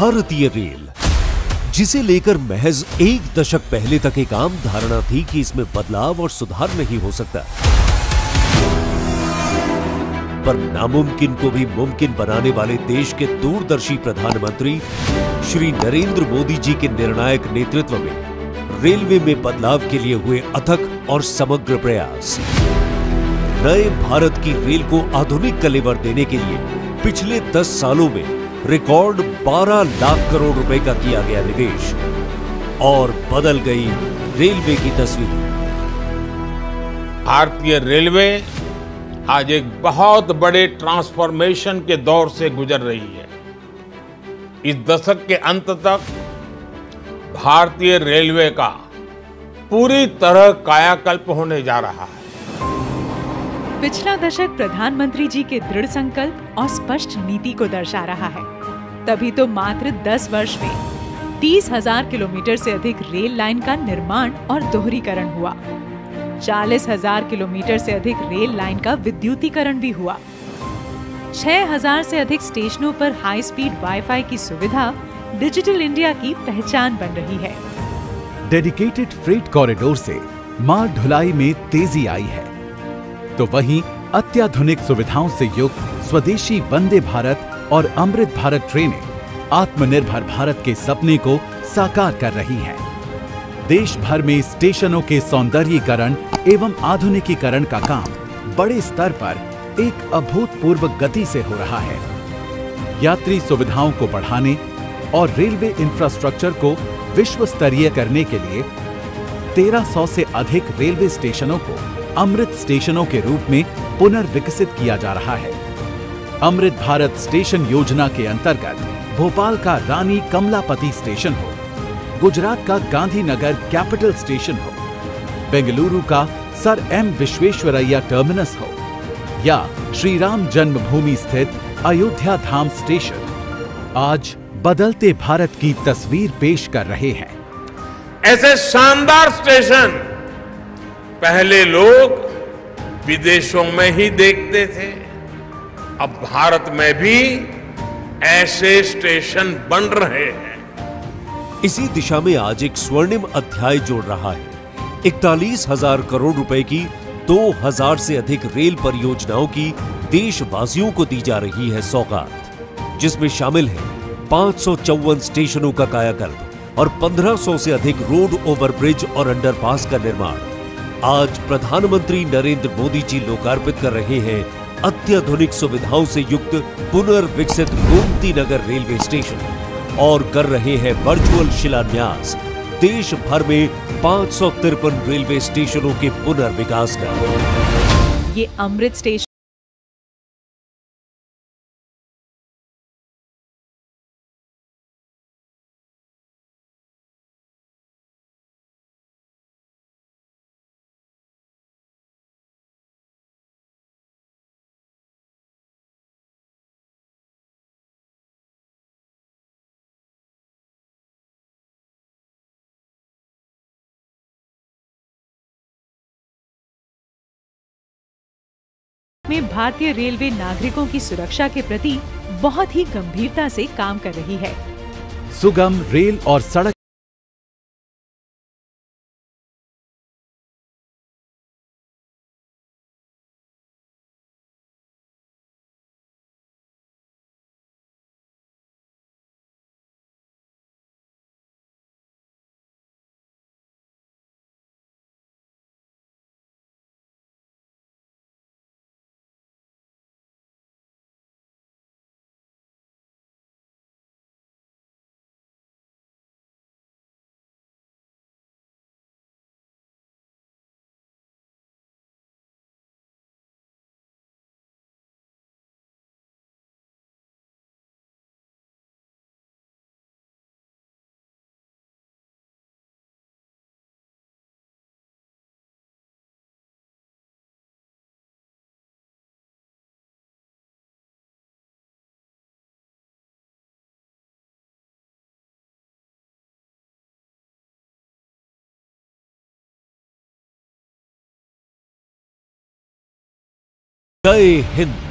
भारतीय रेल, जिसे लेकर महज एक दशक पहले तक एक आम धारणा थी कि इसमें बदलाव और सुधार नहीं हो सकता। पर नामुमकिन को भी मुमकिन बनाने वाले देश के दूरदर्शी प्रधानमंत्री श्री नरेंद्र मोदी जी के निर्णायक नेतृत्व में रेलवे में बदलाव के लिए हुए अथक और समग्र प्रयास, नए भारत की रेल को आधुनिक कलेवर देने के लिए पिछले 10 सालों में रिकॉर्ड 12 लाख करोड़ रुपए का किया गया निवेश और बदल गई रेलवे की तस्वीर। भारतीय रेलवे आज एक बहुत बड़े ट्रांसफॉर्मेशन के दौर से गुजर रही है। इस दशक के अंत तक भारतीय रेलवे का पूरी तरह कायाकल्प होने जा रहा है। पिछला दशक प्रधानमंत्री जी के दृढ़ संकल्प और स्पष्ट नीति को दर्शा रहा है। तभी तो मात्र 10 वर्ष में तीस हज़ार किलोमीटर से अधिक रेल लाइन का निर्माण और दोहरीकरण हुआ। चालीस हज़ार किलोमीटर से अधिक रेल लाइन का विद्युतीकरण भी हुआ। छह हज़ार से अधिक स्टेशनों पर हाई स्पीड वाईफाई की सुविधा डिजिटल इंडिया की पहचान बन रही है। डेडिकेटेड फ्रेट कॉरिडोर से माल ढुलाई में तेज़ी आई है। तो वहीं अत्याधुनिक सुविधाओं से युक्त स्वदेशी वंदे भारत और अमृत भारत ट्रेनें आत्मनिर्भर भारत के सपने को साकार कर रही हैं। देश भर में स्टेशनों के सौंदर्यीकरण एवं आधुनिकीकरण का काम बड़े स्तर पर एक अभूतपूर्व गति से हो रहा है यात्री सुविधाओं को बढ़ाने और रेलवे इंफ्रास्ट्रक्चर को विश्व स्तरीय करने के लिए 1300 से अधिक रेलवे स्टेशनों को अमृत स्टेशनों के रूप में पुनर्विकसित किया जा रहा है। अमृत भारत स्टेशन योजना के अंतर्गत भोपाल का रानी कमलापति स्टेशन हो, गुजरात का गांधीनगर कैपिटल स्टेशन हो, बेंगलुरु का सर एम विश्वेश्वरैया टर्मिनस हो, या श्री राम जन्मभूमि स्थित अयोध्या धाम स्टेशन। आज बदलते भारत की तस्वीर पेश कर रहे हैं। ऐसे शानदार स्टेशन पहले लोग विदेशों में ही देखते थे। अब भारत में भी ऐसे स्टेशन बन रहे हैं। इसी दिशा में आज एक स्वर्णिम अध्याय जोड़ रहा है। इकतालीस हज़ार करोड़ रुपए की 2000 से अधिक रेल परियोजनाओं की देशवासियों को दी जा रही है सौगात, जिसमें शामिल है पाँच स्टेशनों का कायाकल्प और 1500 से अधिक रोड ओवरब्रिज और अंडरपास का निर्माण। आज प्रधानमंत्री नरेंद्र मोदी जी लोकार्पित कर रहे हैं अत्याधुनिक सुविधाओं से युक्त पुनर्विकसित गोमती नगर रेलवे स्टेशन और कर रहे हैं वर्चुअल शिलान्यास। देश भर में पाँच रेलवे स्टेशनों के पुनर्विकास का। ये अमृत स्टेशन में भारतीय रेलवे नागरिकों की सुरक्षा के प्रति बहुत ही गंभीरता से काम कर रही है। सुगम रेल और सड़क जय हिंद।